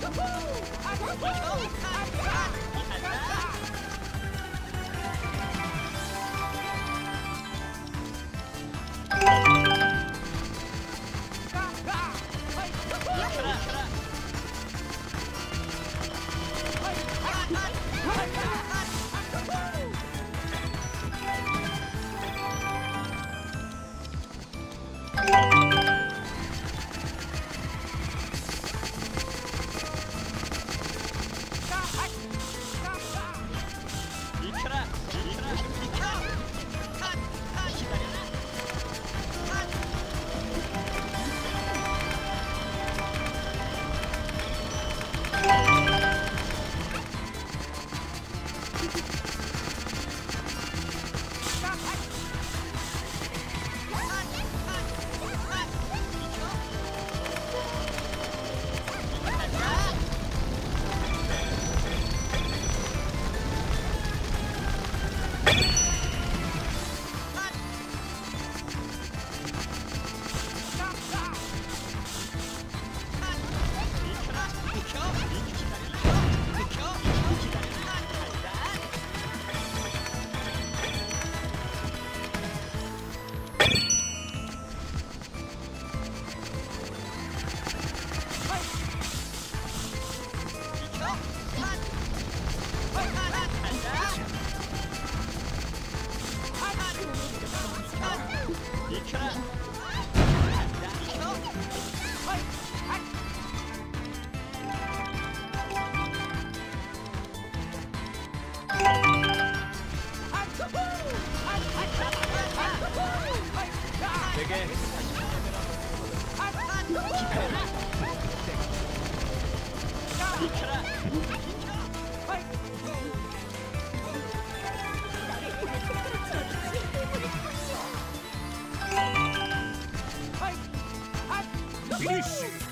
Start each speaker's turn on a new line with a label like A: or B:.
A: Woohoo! Attack! Attack! Attack! Thank you. フィニッシュ